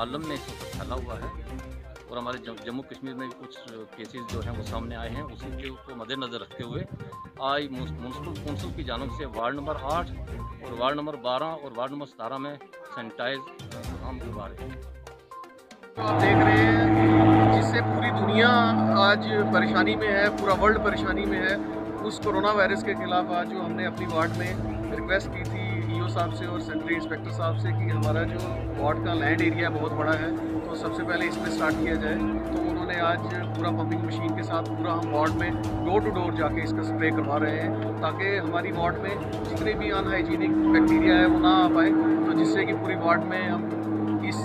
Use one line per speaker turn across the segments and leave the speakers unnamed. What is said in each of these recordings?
आलम में इस वक्त फैला हुआ है और हमारे जम्मू कश्मीर में कुछ केसेस जो हैं वो सामने आए हैं। उसी के को मद्देनज़र रखते हुए आज म्यूनसिपल कौंसिल की जानब से वार्ड नंबर आठ और वार्ड नंबर बारह और वार्ड नंबर सतारह में सैनिटाइज हम करवा रहे हैं।
आप देख रहे हैं, जिससे पूरी दुनिया आज परेशानी में है, पूरा वर्ल्ड परेशानी में है, उस कोरोना वायरस के खिलाफ आज जो हमने अपनी वार्ड में रिक्वेस्ट की थी ईओ साहब से और सेंट्री इंस्पेक्टर साहब से कि हमारा जो वार्ड का लैंड एरिया बहुत बड़ा है तो सबसे पहले इसमें स्टार्ट किया जाए। तो उन्होंने आज पूरा पंपिंग मशीन के साथ पूरा हम वार्ड में डोर टू डोर जाके इसका स्प्रे करवा रहे हैं, ताकि हमारी वार्ड में जितने भी अनहाइजीनिक बैक्टीरिया है वो ना आ पाए। तो जिससे कि पूरी वार्ड में हम इस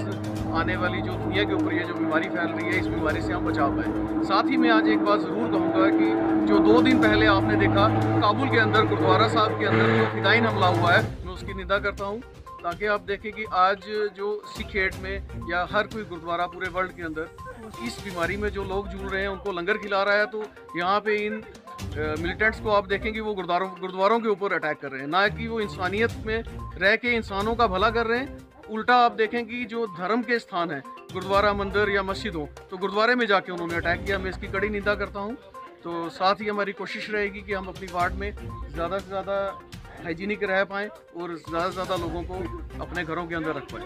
आने वाली जो दुनिया के ऊपर ये जो बीमारी फैल रही है, इस बीमारी से हम बचा पाएँ। साथ ही मैं आज एक बात ज़रूर कहूँगा कि जो दो दिन पहले आपने देखा, काबुल के अंदर, गुरुद्वारा साहब के अंदर जो फिदाइन हमला हुआ है उसकी निंदा करता हूँ, ताकि आप देखें कि आज जो सिख हेट में या हर कोई गुरुद्वारा पूरे वर्ल्ड के अंदर, इस बीमारी में जो लोग जुड़ रहे हैं, उनको लंगर खिला रहा है तो यहाँ पे इन मिलिटेंट्स को आप देखेंगे वो गुरुद्वारों गुरुद्वारों के ऊपर अटैक कर रहे हैं। ना कि वो इंसानियत में रह के इंसानों का भला कर रहे हैं। उल्टा आप देखें कि जो धर्म के स्थान हैं, गुरुद्वारा, मंदिर या मस्जिद तो गुरुद्वारे में जाके उन्होंने अटैक किया। मैं इसकी कड़ी निंदा करता हूँ। तो साथ ही हमारी कोशिश रहेगी कि हम अपनी वार्ड में ज़्यादा से ज़्यादा हाइजीनिक रह पाएँ और ज़्यादा से ज़्यादा लोगों को अपने घरों के अंदर रख पाएँ।